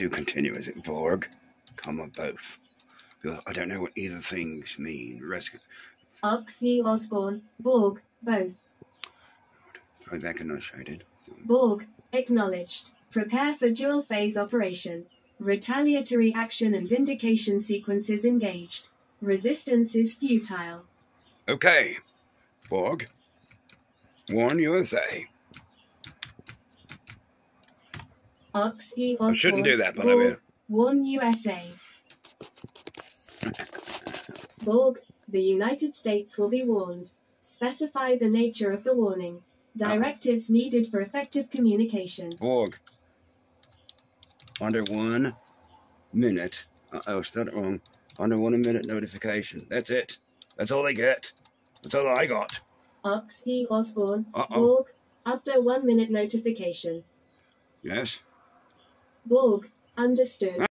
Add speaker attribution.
Speaker 1: Do continue, is it Borg? Comma both. I don't know what either things mean. Rescue.
Speaker 2: Oxy Osbourne, Borg, both.
Speaker 1: I reckon I shaded.
Speaker 2: Borg, acknowledged. Prepare for dual phase operation. Retaliatory action and vindication sequences engaged. Resistance is futile.
Speaker 1: Okay. Borg. Warn USA.
Speaker 2: Ox Osbourne.
Speaker 1: I shouldn't do that, but I will.
Speaker 2: Warn USA. Borg, the United States will be warned. Specify the nature of the warning. Directives needed for effective communication.
Speaker 1: Borg. Under one minute. Uh oh, it wrong. Under one minute notification. That's it. That's all they get. That's all I got.
Speaker 2: Ox Osbourne.
Speaker 1: Uh-oh.
Speaker 2: Borg, up to one minute notification.
Speaker 1: Yes?
Speaker 2: Borg, understood.